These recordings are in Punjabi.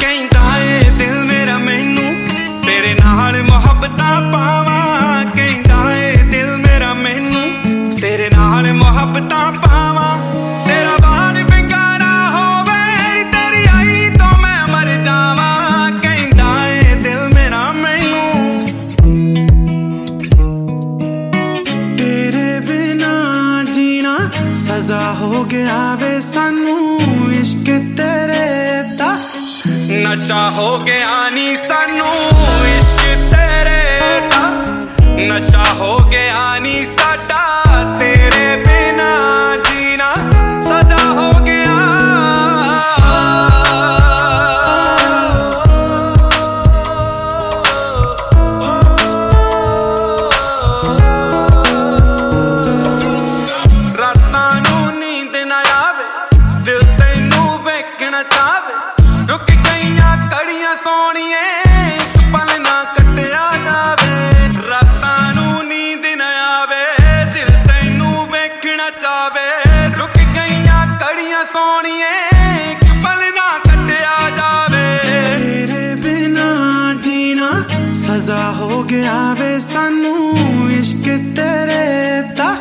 ਕਹਿੰਦਾ ਏ ਦਿਲ ਮੇਰਾ ਮੈਨੂੰ, ਤੇਰੇ ਨਾਲ ਮੁਹੱਬਤਾਂ ਪਾਵਾਂ। ਕਹਿੰਦਾ ਏ ਦਿਲ ਮੇਰਾ ਮੈਨੂੰ, ਤੇਰੇ ਨਾਲ ਮੁਹੱਬਤਾਂ ਪਾਵਾਂ। ਤੇਰਾ ਬਾਣ ਬਿੰਗਾਰਾ ਹੋਵੇ, ਤੇਰੀ ਆਈ ਤੋਂ ਮੈਂ ਮਰ ਜਾਵਾਂ। ਕਹਿੰਦਾ ਏ ਦਿਲ ਮੇਰਾ ਮੈਨੂੰ। ਤੇਰੇ ਬਿਨਾ ਜੀਣਾ ਸਜ਼ਾ ਹੋ ਗਿਆ ਵੇ ਸਾਨੂੰ, ਇਸ਼ਕ ਤੇਰੇ ਦਾ ਨਸ਼ਾ ਹੋ ਗਿਆ ਨੀ ਸਾਨੂੰ ਇਸ਼ਕ ਤੇਰੇ ਦਾ ਨਸ਼ਾ ਹੋ ਗਿਆ ਸਜ਼ਾ ਹੋ ਗਿਆ ਵੇ ਸਾਨੂੰ ਇਸ਼ਕ ਤੇਰੇ ਦਾ।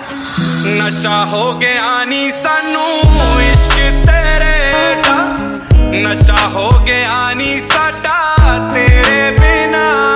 ਨਸ਼ਾ ਹੋ ਗਿਆ ਨੀ, ਸਾਨੂੰ ਇਸ਼ਕ ਤੇਰੇ ਦਾ। ਨਸ਼ਾ ਹੋ ਗਿਆ ਨੀ, ਸਾਡਾ ਤੇਰੇ ਬਿਨਾ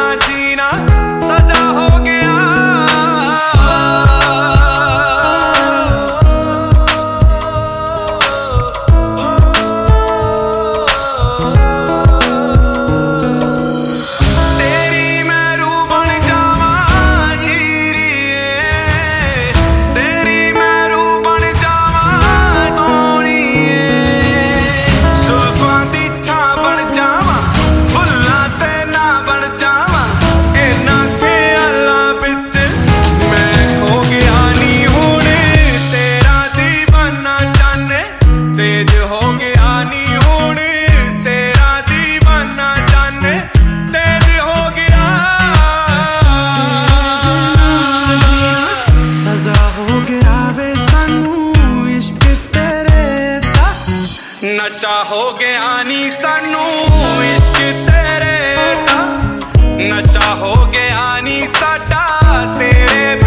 ਨਸ਼ਾ ਹੋ ਗਿਆ ਨੀ ਸਾਨੂੰ ਇਸ਼ਕ ਤੇਰੇ ਦਾ ਨਸ਼ਾ ਹੋ ਗਿਆ ਨੀ ਸਾਡਾ ਤੇਰੇ